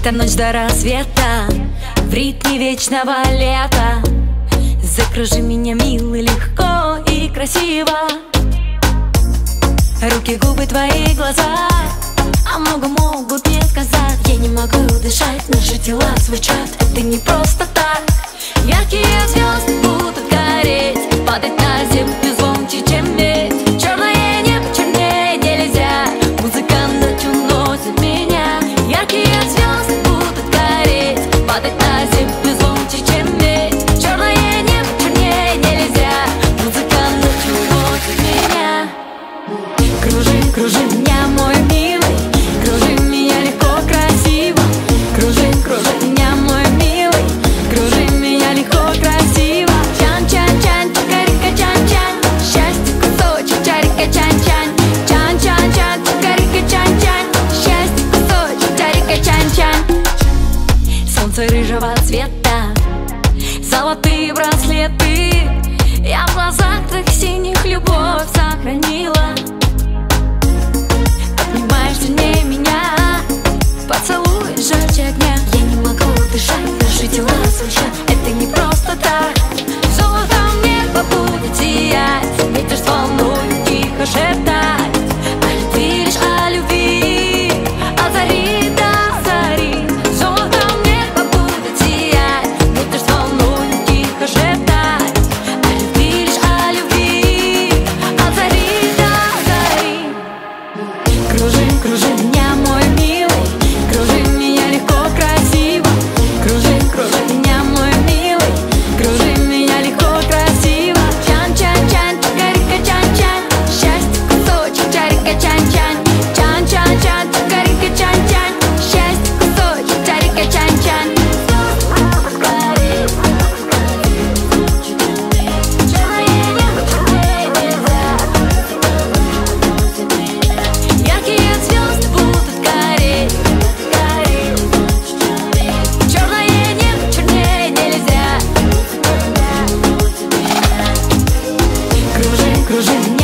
Это ночь до рассвета В ритме вечного лета. Закружи меня, милый, легко и красиво. Руки, губы, твои глаза А много могут мне сказать. Я не могу дышать, наши тела звучат. Это не просто Света, Золотые браслеты. Я в глазах твоих синих любовь сохранила. Поднимаешь сильнее меня. Поцелуй жарче огня. Я не могу дышать, наши тела звучат кружит дня кружим